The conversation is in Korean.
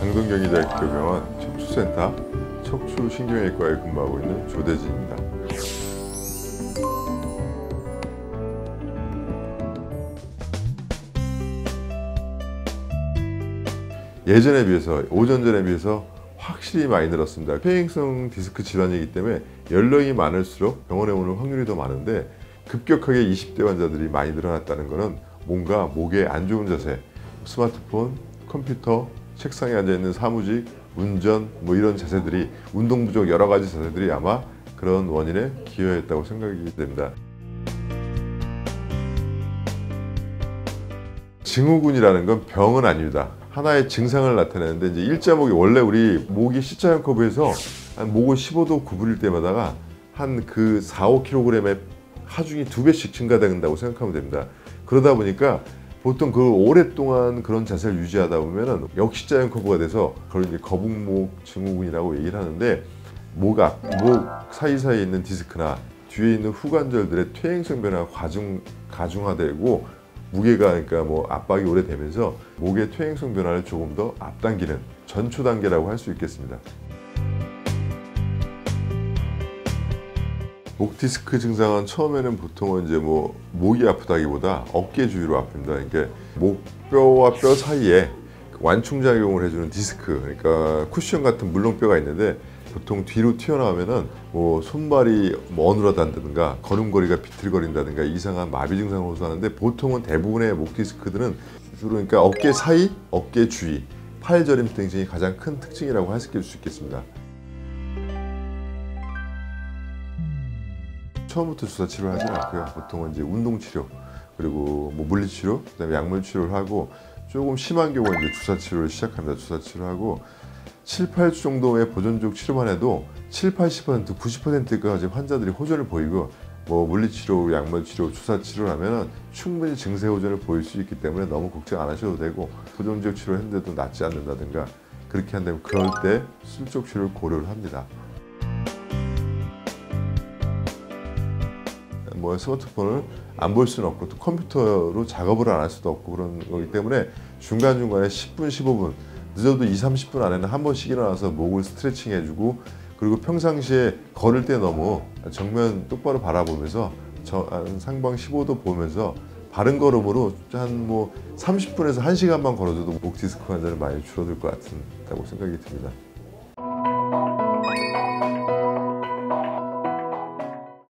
강동경희대학교 병원 척추센터 척추신경외과에 근무하고 있는 조대진입니다. 예전에 비해서 오전 전에 비해서 확실히 많이 늘었습니다. 퇴행성 디스크 질환이기 때문에 연령이 많을수록 병원에 오는 확률이 더 많은데 급격하게 20대 환자들이 많이 늘어났다는 것은 뭔가 목에 안 좋은 자세, 스마트폰, 컴퓨터, 책상에 앉아 있는 사무직, 운전 뭐 이런 자세들이 운동 부족 여러 가지 자세들이 아마 그런 원인에 기여했다고 생각이 됩니다. 증후군이라는 건 병은 아닙니다. 하나의 증상을 나타내는데 이제 일자목이 원래 우리 목이 C자형 커브에서 한 목을 15도 구부릴 때마다가 한 그 4, 5kg의 하중이 두 배씩 증가된다고 생각하면 됩니다. 그러다 보니까 보통 그 오랫동안 그런 자세를 유지하다 보면은 역시자형 커브가 돼서 그걸 이제 거북목 증후군이라고 얘기를 하는데 목 앞, 목 사이사이에 있는 디스크나 뒤에 있는 후관절들의 퇴행성 변화가 과중, 가중화되고 무게가 그러니까 뭐 압박이 오래되면서 목의 퇴행성 변화를 조금 더 앞당기는 전초 단계라고 할 수 있겠습니다. 목 디스크 증상은 처음에는 보통은 이제 뭐 목이 아프다기보다 어깨 주위로 아픕니다. 그러니까 목뼈와 뼈 사이에 완충 작용을 해주는 디스크, 그러니까 쿠션 같은 물렁뼈가 있는데 보통 뒤로 튀어나오면은 뭐 손발이 뭐 어눌하다든가 걸음걸이가 비틀거린다든가 이상한 마비 증상을 호소하는데 보통은 대부분의 목 디스크들은 주로 그러니까 어깨 사이, 어깨 주위, 팔 저림 등등이 가장 큰 특징이라고 할수 있겠습니다. 처음부터 주사 치료를 하지는 않고요. 보통은 이제 운동 치료 그리고 뭐 물리 치료, 그다음에 약물 치료를 하고 조금 심한 경우에 이제 주사 치료를 시작합니다. 주사 치료하고 7, 8주 정도의 보존적 치료만 해도 7, 80%, 90%까지 환자들이 호전을 보이고 뭐 물리치료, 약물치료, 주사치료라면 충분히 증세 호전을 보일 수 있기 때문에 너무 걱정 안 하셔도 되고 보존적 치료 했는데도 낫지 않는다든가 그렇게 한다면 그럴 때 술적 치료를 고려를 합니다. 뭐 스마트폰을 안 볼 수는 없고 또 컴퓨터로 작업을 안 할 수도 없고 그런 거기 때문에 중간중간에 10분, 15분 늦어도 2, 30분 안에는 한 번씩 일어나서 목을 스트레칭 해주고 그리고 평상시에 걸을 때 너무 정면 똑바로 바라보면서 저, 한 상방 15도 보면서 바른 걸음으로 한 뭐 30분에서 1시간만 걸어줘도 목 디스크 환자는 많이 줄어들 것 같다고 생각이 듭니다.